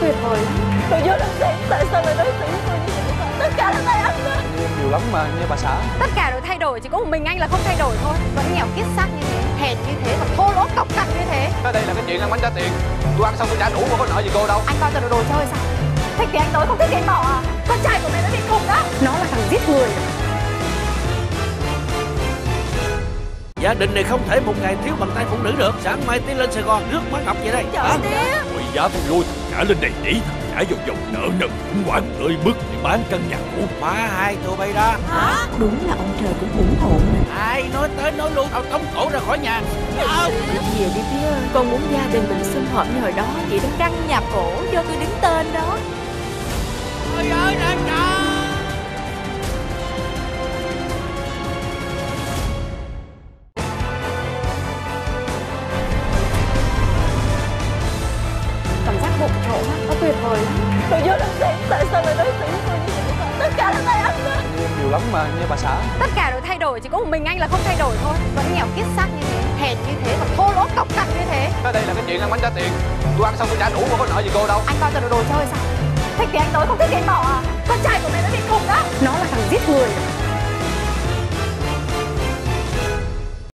tuyệt vời lắm. Tôi nhớ lần xem tại sao lại đối xử với tôi như vậy Tất cả là tại anh đó nhiều lắm mà nha bà xã. Tất cả đều thay đổi, chỉ có một mình anh là không thay đổi thôi. Vẫn nghèo kiết xác như thế, hèn như thế và thô lỗ cọc cằn như thế. Cái đây là cái chuyện ăn bánh trả tiền. Tôi ăn xong tôi trả đủ mà có nợ gì cô đâu. Anh coi tôi là đồ chơi sao? Thích thì anh tới, không thích thì anh bỏ à? Con trai của mẹ nó bị khùng đó Nó là thằng giết người. Gia đình này không thể một ngày thiếu bằng tay phụ nữ được. Sáng mai tiến lên Sài Gòn rước má Ngọc về đây. Trời Hả? Giá tôi lôi thằng cả lên đây để thằng cả vào dòng nợ nần khủng hoảng tới mức để bán căn nhà cũ Má hai tụi bay đó. Đúng là ông trời cũng ủng hộ mình Ai nói tới nói luôn Tao tống cổ ra khỏi nhà. Ờ. Về đi tía ơi? Con muốn gia đình mình sum họp như hồi đó Vậy đó. Căn nhà cổ do tôi đứng tên đó nó tuyệt vời lắm. Tôi nhớ lần xem tại sao lại đối xử với tôi như vậy Tất cả là tại anh đó nhiều lắm mà nha bà xã. Tất cả đều thay đổi, chỉ có một mình anh là không thay đổi thôi. Vẫn nghèo kiết xác như thế, hèn như thế và thô lỗ cọc cằn như thế. Cái đây là cái chuyện ăn bánh trả tiền. Tôi ăn xong tôi trả đủ mà có nợ gì cô đâu. Anh coi tôi là đồ chơi sao? Thích thì anh tới, không thích thì anh bỏ à? Con trai của mẹ nó bị khùng đó. Nó là thằng giết người.